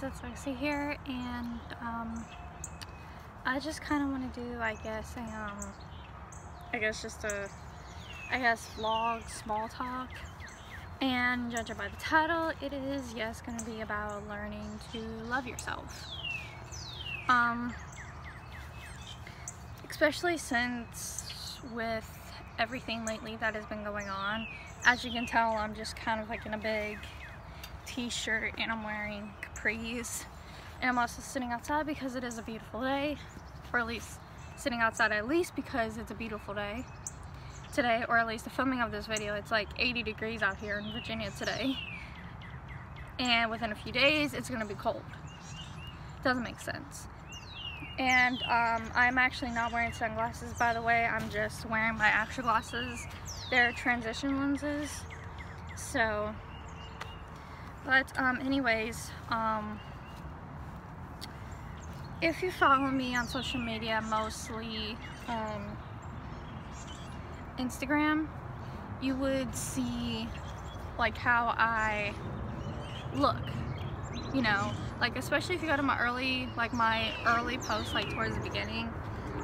guys, it's Lexi here, and um, I just kind of want to do, I guess, um, I guess just a, I guess, vlog, small talk, and judging by the title, it is, yes, going to be about learning to love yourself. Um, especially since with everything lately that has been going on, as you can tell, I'm just kind of like in a big t-shirt and I'm wearing capris and I'm also sitting outside because it is a beautiful day or at least sitting outside at least because it's a beautiful day. Today or at least the filming of this video it's like 80 degrees out here in Virginia today. And within a few days it's gonna be cold. Doesn't make sense. And um, I'm actually not wearing sunglasses by the way. I'm just wearing my actual glasses. They're transition lenses. So but um, anyways, um, if you follow me on social media, mostly um, Instagram, you would see like how I look, you know, like especially if you go to my early, like my early posts, like towards the beginning,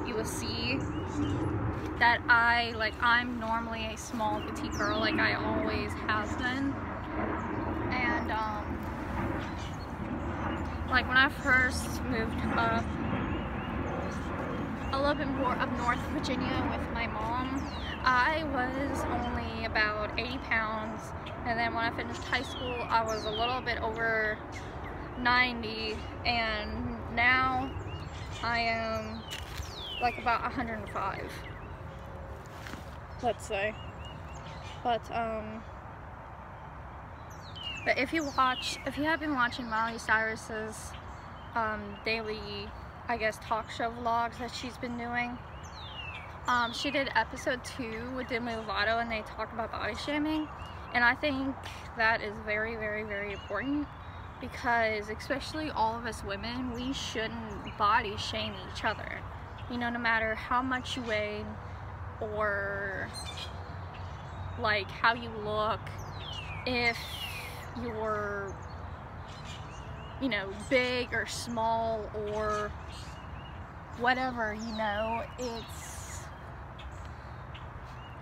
you will see that I, like I'm normally a small petite girl, like I always have been and um, like when I first moved up a little bit more up north Virginia with my mom, I was only about 80 pounds. And then when I finished high school I was a little bit over 90 and now I am like about 105 let's say. But um but if you watch, if you have been watching Miley Cyrus's um, daily, I guess, talk show vlogs that she's been doing, um, she did episode two with Demi Lovato and they talked about body shaming. And I think that is very, very, very important because especially all of us women, we shouldn't body shame each other. You know, no matter how much you weigh or like how you look, if you're you know big or small or whatever you know it's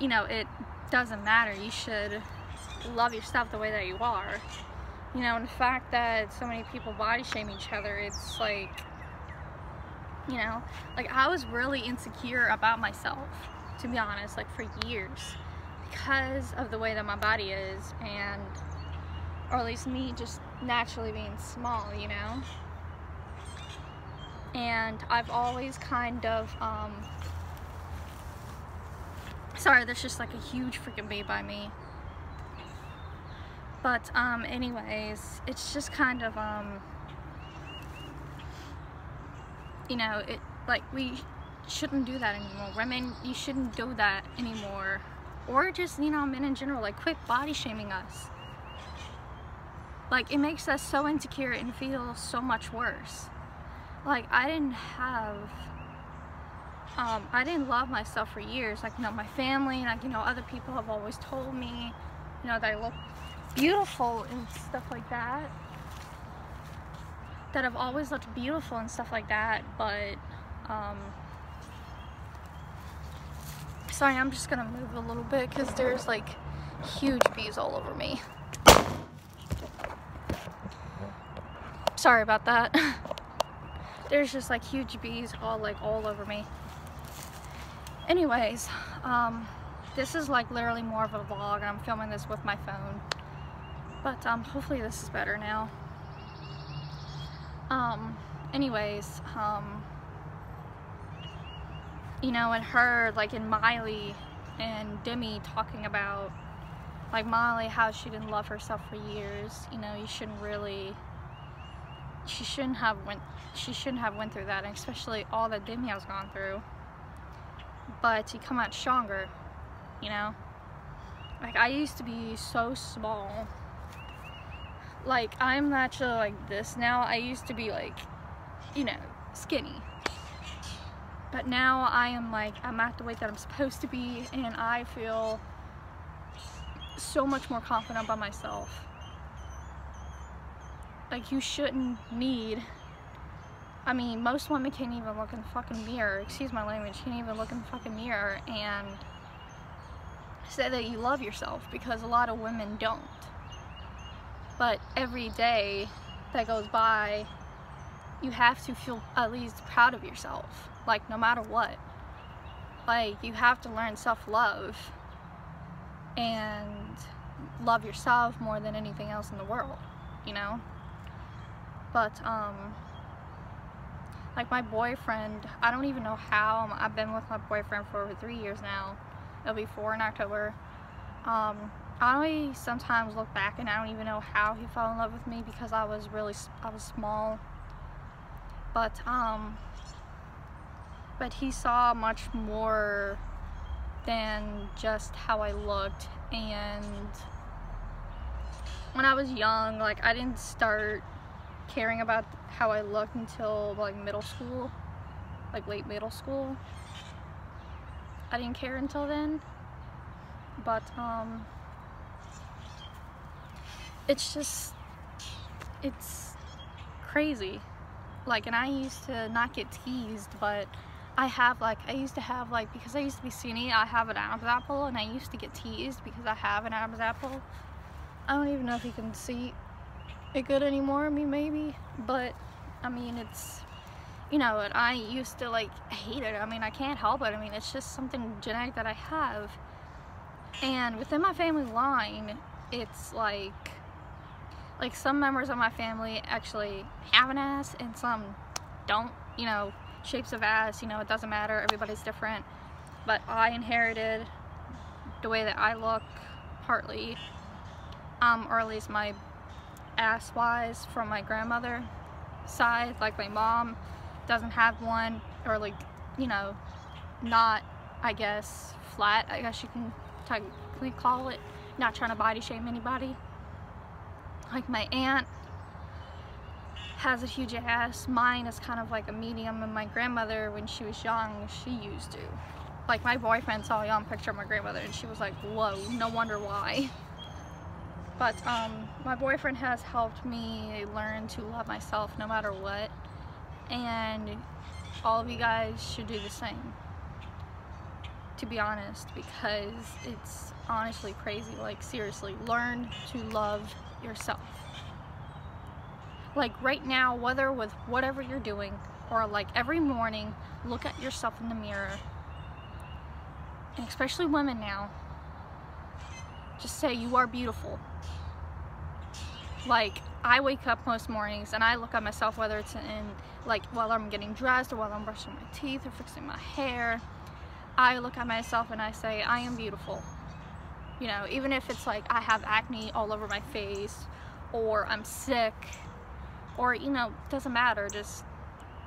you know it doesn't matter. You should love yourself the way that you are. You know and the fact that so many people body shame each other it's like you know like I was really insecure about myself to be honest like for years because of the way that my body is and or at least me just naturally being small, you know? And I've always kind of, um, sorry, there's just like a huge freaking bee by me. But, um, anyways, it's just kind of, um, you know, it, like, we shouldn't do that anymore. Women, you shouldn't do that anymore. Or just, you know, men in general, like, quit body shaming us. Like, it makes us so insecure and feel so much worse. Like, I didn't have, um, I didn't love myself for years. Like, you know, my family and, like, you know, other people have always told me, you know, that I look beautiful and stuff like that. That I've always looked beautiful and stuff like that, but, um, sorry, I'm just gonna move a little bit because there's like huge bees all over me. Sorry about that. There's just like huge bees all like all over me. Anyways, um, this is like literally more of a vlog. and I'm filming this with my phone. But um, hopefully this is better now. Um, anyways, um, you know, and her, like in Miley and Demi talking about like Miley, how she didn't love herself for years. You know, you shouldn't really she shouldn't have went she shouldn't have went through that and especially all that Demi has gone through. But to come out stronger you know? Like I used to be so small. Like I'm naturally like this. Now I used to be like you know skinny. But now I am like I'm at the weight that I'm supposed to be and I feel so much more confident about myself like you shouldn't need I mean most women can't even look in the fucking mirror. Excuse my language. Can't even look in the fucking mirror and say that you love yourself because a lot of women don't. But every day that goes by you have to feel at least proud of yourself like no matter what. Like you have to learn self-love and love yourself more than anything else in the world you know but um like my boyfriend I don't even know how I've been with my boyfriend for over three years now. It'll be four in October. Um I sometimes look back and I don't even know how he fell in love with me because I was really I was small. But um but he saw much more than just how I looked. And when I was young like I didn't start caring about how I looked until like middle school like late middle school. I didn't care until then but um it's just it's crazy. Like and I used to not get teased but I have like I used to have like because I used to be skinny I have an Adam's apple and I used to get teased because I have an Adam's apple. I don't even know if you can see it good anymore I mean maybe but I mean it's you know I used to like hate it. I mean I can't help it. I mean it's just something genetic that I have. And within my family line it's like like some members of my family actually have an ass and some don't you know shapes of ass you know it doesn't matter. Everybody's different. But I inherited the way that I look partly um, or at least my ass wise from my grandmother side like my mom doesn't have one or like you know not I guess flat I guess you can technically call it not trying to body shame anybody like my aunt has a huge ass. Mine is kind of like a medium and my grandmother when she was young, she used to. Like my boyfriend saw a young picture of my grandmother and she was like, whoa, no wonder why. But um, my boyfriend has helped me learn to love myself no matter what. And all of you guys should do the same. To be honest, because it's honestly crazy. Like seriously, learn to love yourself. Like right now, whether with whatever you're doing, or like every morning, look at yourself in the mirror. And especially women now, just say you are beautiful. Like I wake up most mornings and I look at myself whether it's in like while I'm getting dressed or while I'm brushing my teeth or fixing my hair. I look at myself and I say I am beautiful. You know even if it's like I have acne all over my face or I'm sick or you know doesn't matter. Just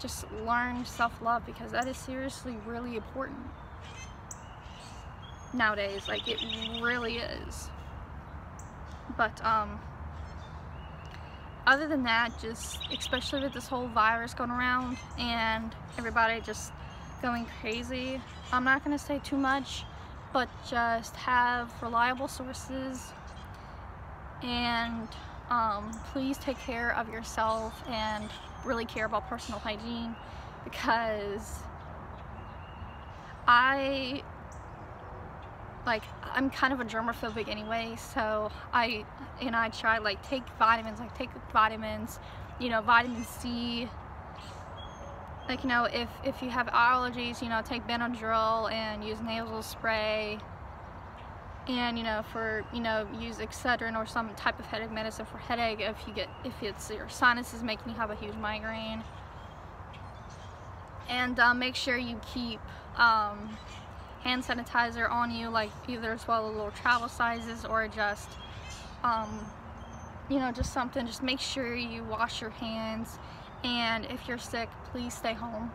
just learn self-love because that is seriously really important nowadays. Like it really is. But um other than that just especially with this whole virus going around and everybody just going crazy I'm not gonna say too much but just have reliable sources and um, please take care of yourself and really care about personal hygiene because I like I'm kind of a germophobic anyway so I and I try like take vitamins like take vitamins you know vitamin C. Like you know if if you have allergies you know take Benadryl and use nasal spray. And you know for you know use Excedrin or some type of headache medicine for headache if you get if it's your sinuses making you have a huge migraine. And uh, make sure you keep um, hand sanitizer on you like either as well little travel sizes or just um, you know just something. Just make sure you wash your hands. And if you're sick please stay home.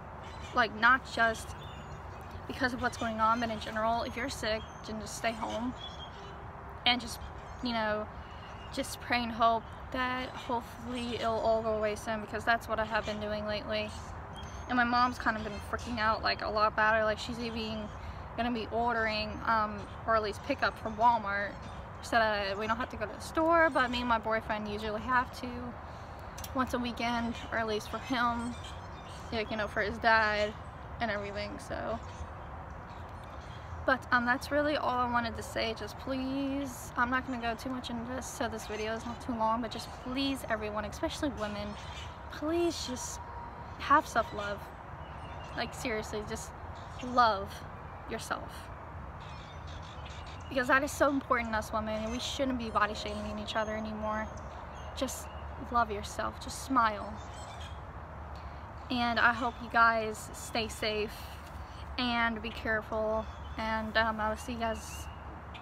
Like not just because of what's going on but in general if you're sick then just stay home. And just you know just pray and hope that hopefully it'll all go away soon because that's what I have been doing lately. And my mom's kind of been freaking out like a lot about it like she's even gonna be ordering um, or at least pick up from Walmart so that we don't have to go to the store but me and my boyfriend usually have to once a weekend, or at least for him, like, you know, for his dad and everything, so. But um, that's really all I wanted to say. Just please, I'm not to go too much into this so this video is not too long, but just please everyone, especially women, please just have self-love. Like seriously, just love yourself. Because that is so important us women and we shouldn't be body shaming each other anymore. Just love yourself, just smile. And I hope you guys stay safe and be careful and um, I will see you guys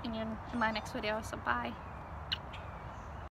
in, in my next video, so bye.